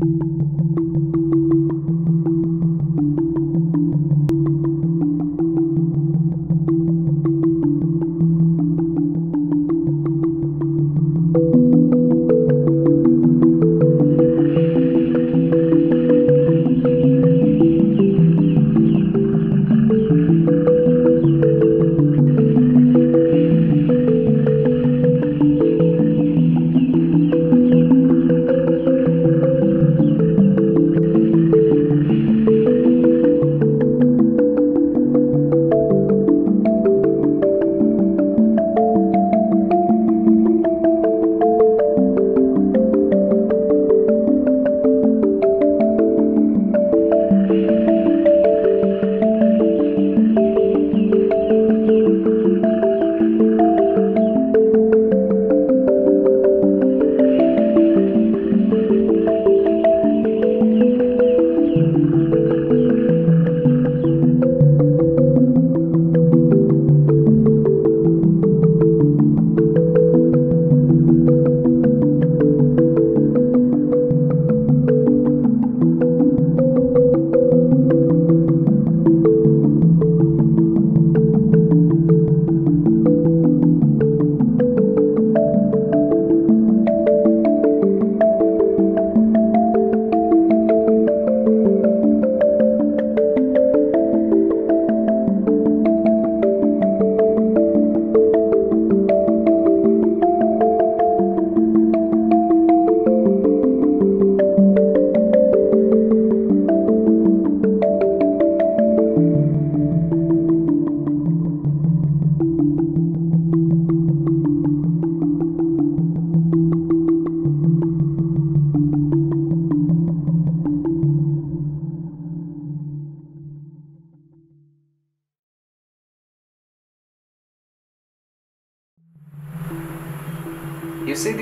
You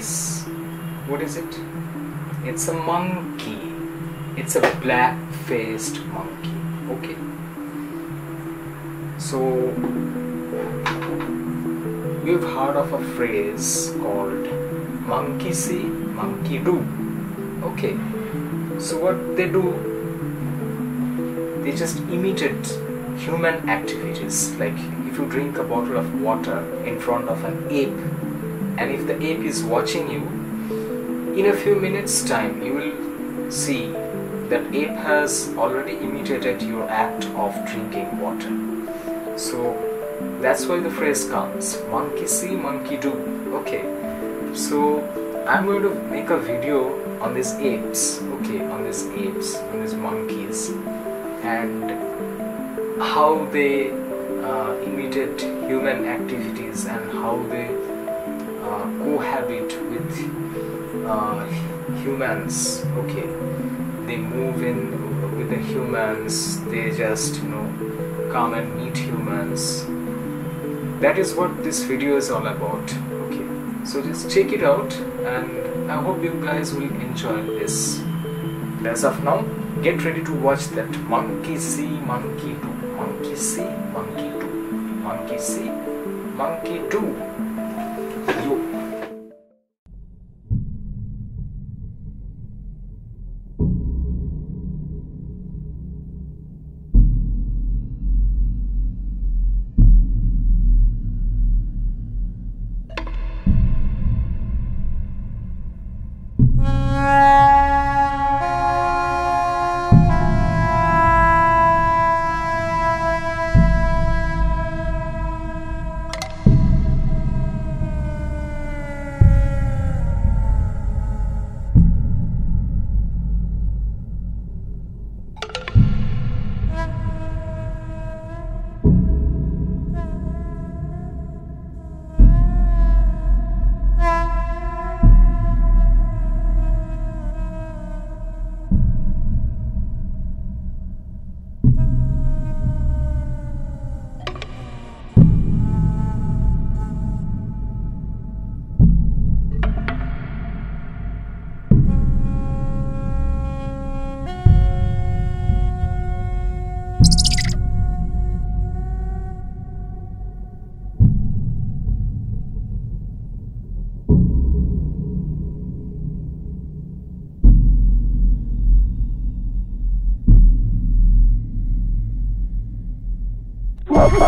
this? What is it? It's a monkey. It's a black faced monkey. Okay. So, we've heard of a phrase called monkey see, monkey do. Okay. So, what they do, they just imitate human activities. Like if you drink a bottle of water in front of an ape, and if the ape is watching you, in a few minutes' time, you will see that ape has already imitated your act of drinking water. So that's why the phrase comes monkey see, monkey do. Okay, so I'm going to make a video on these apes, okay, on these apes, on these monkeys, and how they uh, imitate human activities and how they cohabit with uh, humans okay? They move in with the humans they just you know come and meet humans. That is what this video is all about okay? So just check it out and i hope you guys will enjoy this. As of now get ready to watch that monkey see monkey do monkey see monkey do monkey see monkey do yo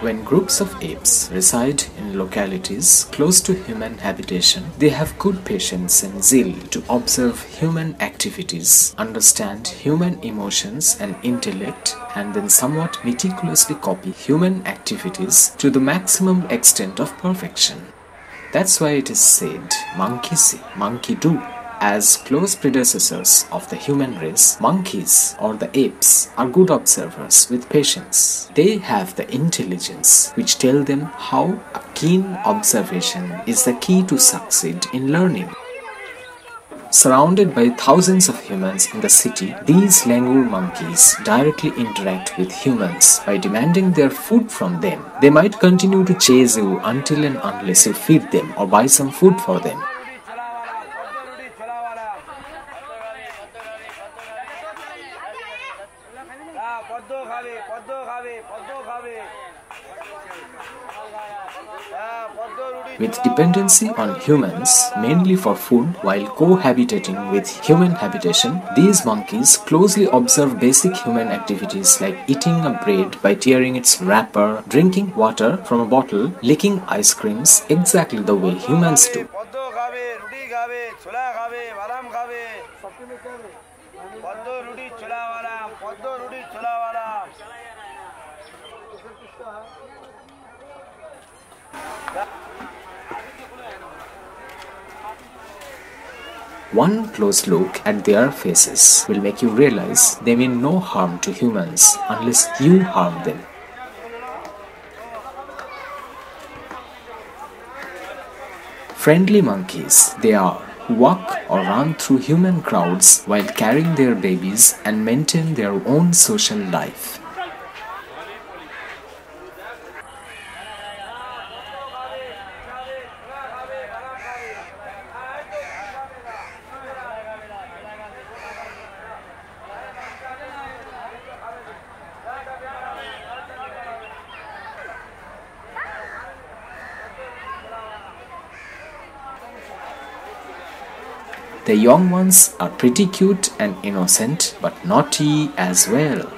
When groups of apes reside in localities close to human habitation, they have good patience and zeal to observe human activities, understand human emotions and intellect, and then somewhat meticulously copy human activities to the maximum extent of perfection. That's why it is said, monkey see, monkey do. As close predecessors of the human race, monkeys or the apes are good observers with patience. They have the intelligence which tell them how a keen observation is the key to succeed in learning. Surrounded by thousands of humans in the city, these langur monkeys directly interact with humans by demanding their food from them. They might continue to chase you until and unless you feed them or buy some food for them. পদ্ম খাবে পদ্ম খাবে পদ্ম খাবে হ্যাঁ, পদ্ম রুটি With dependency on humans mainly for food while cohabitating with human habitation, these monkeys closely observe basic human activities like eating a bread by tearing its wrapper, drinking water from a bottle, licking ice creams exactly the way humans do. পদ্ম খাবে রুটি খাবে ছোলা খাবে বাদাম খাবে পদ্ম রুটি ছোলা বাদাম পদ্ম রুটি ছোলা বাদাম One close look at their faces will make you realize they mean no harm to humans unless you harm them. Friendly monkeys, they are, who walk or run through human crowds while carrying their babies and maintain their own social life. The young ones are pretty cute and innocent, but naughty as well.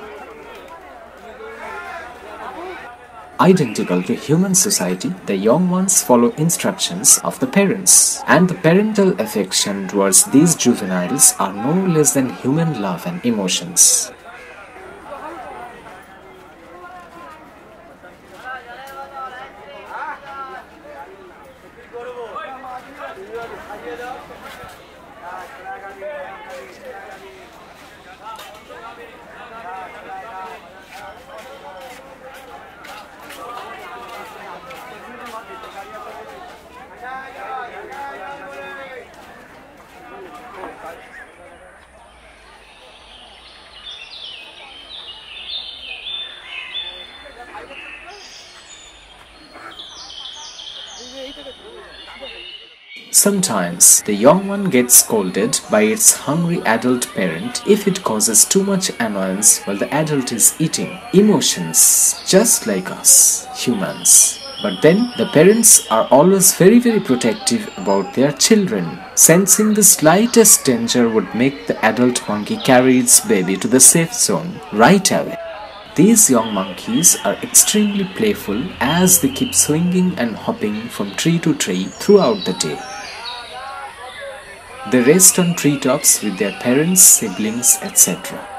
Identical to human society, the young ones follow instructions of the parents, and the parental affection towards these juveniles are no less than human love and emotions. Sometimes the young one gets scolded by its hungry adult parent if it causes too much annoyance while the adult is eating. Emotions, just like us, humans. But then the parents are always very very protective about their children. Sensing the slightest danger would make the adult monkey carry its baby to the safe zone right away. These young monkeys are extremely playful as they keep swinging and hopping from tree to tree throughout the day. They rest on treetops with their parents, siblings, etc.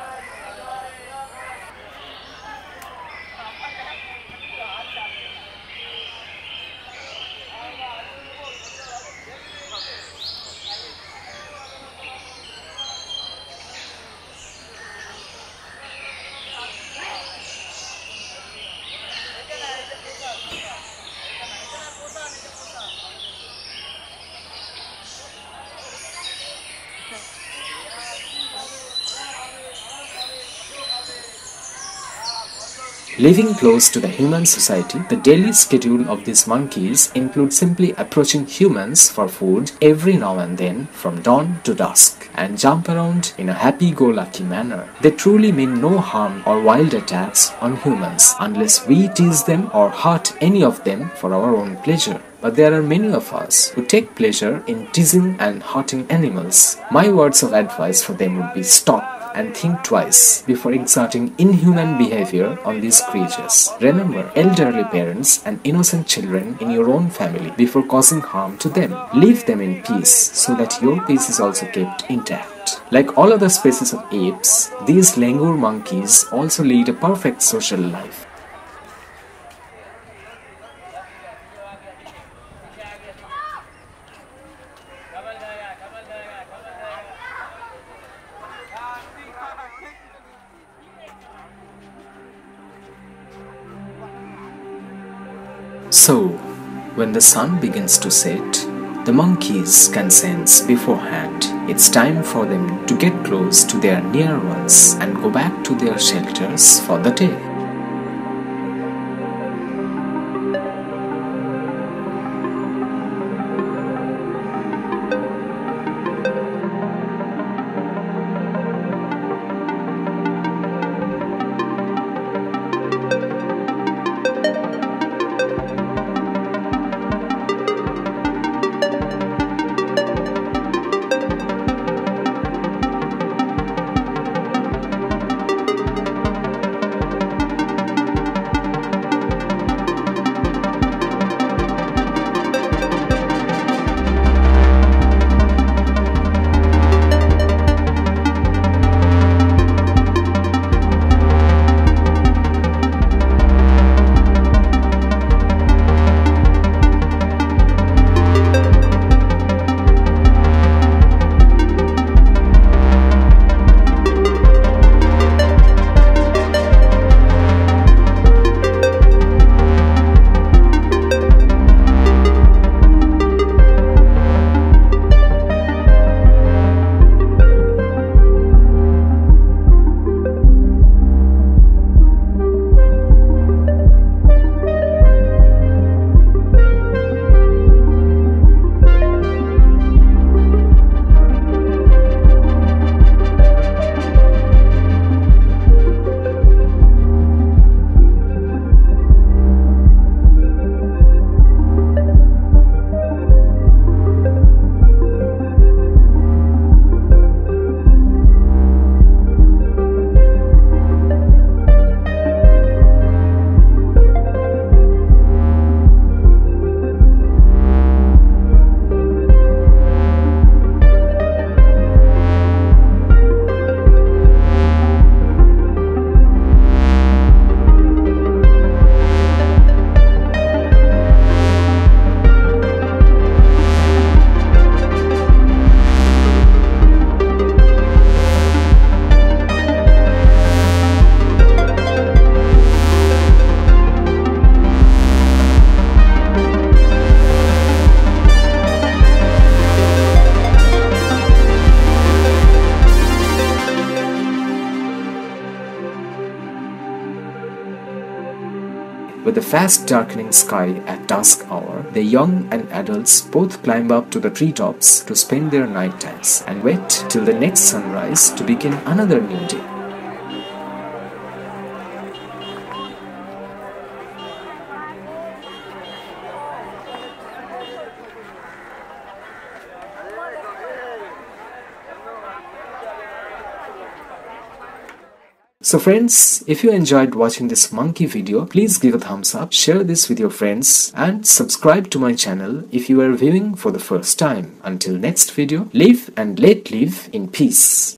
Living close to the human society, the daily schedule of these monkeys includes simply approaching humans for food every now and then from dawn to dusk and jump around in a happy-go-lucky manner. They truly mean no harm or wild attacks on humans unless we tease them or hurt any of them for our own pleasure. But there are many of us who take pleasure in teasing and hurting animals. My words of advice for them would be stop and think twice before exerting inhuman behavior on these creatures. Remember elderly parents and innocent children in your own family before causing harm to them. Leave them in peace so that your peace is also kept intact. Like all other species of apes, these langur monkeys also lead a perfect social life. So, when the sun begins to set, the monkeys can sense beforehand it's time for them to get close to their near ones and go back to their shelters for the day. The fast darkening sky at dusk hour, the young and adults both climb up to the treetops to spend their night times and wait till the next sunrise to begin another new day. So friends, if you enjoyed watching this monkey video, please give a thumbs up, share this with your friends and subscribe to my channel if you are viewing for the first time. Until next video, live and let live in peace.